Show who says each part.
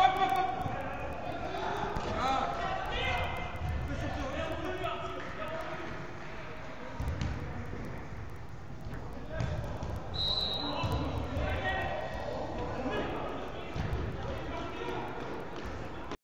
Speaker 1: corporate